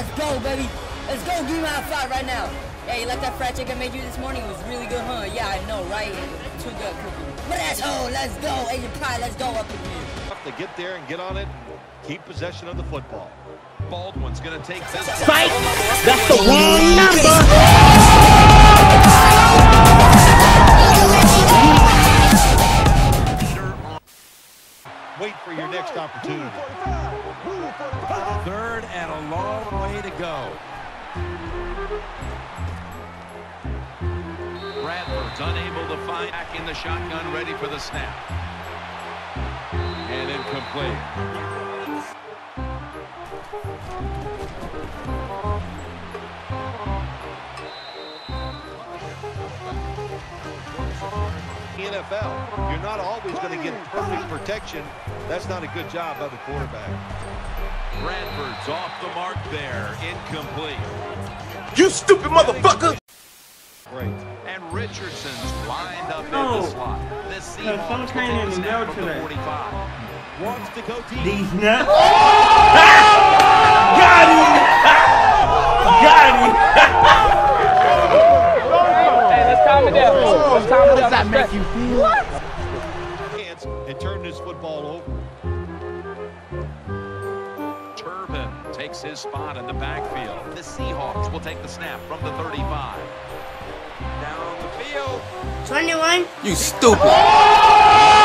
Let's go, baby. Let's go. Give me my five right now. Hey, you like that fried chicken I made you this morning? It was really good, huh? Yeah, I know, right? Too good cooking. But asshole, let's go. Asian pie, let's go up in here. To get there and get on it, keep possession of the football. Baldwin's going to take this. Fight! That's the wrong number! Wait for your next opportunity. Third and a long way to go. Bradford's unable to find back in the shotgun, ready for the snap. And incomplete. NFL, you're not always going to get perfect protection. That's not a good job by the quarterback. Bradford's off the mark there, incomplete. You stupid motherfucker! Great. And Richardson's lined up in the slot. This some Seahawks will training take the to snap from the 45. Wants to go deep. These nuts. Oh! Does that make you feel? Chance and turn this football over. Turbin takes his spot in the backfield. The Seahawks will take the snap from the 35. Down the field. 21. You stupid! Alright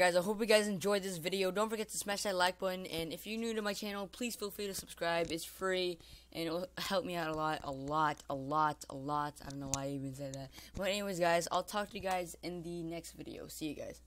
guys, I hope you guys enjoyed this video. Don't forget to smash that like button. And if you're new to my channel, please feel free to subscribe. It's free. And it will help me out a lot, a lot, a lot, a lot. I don't know why I even said that. But anyways guys, I'll talk to you guys in the next video. See you guys.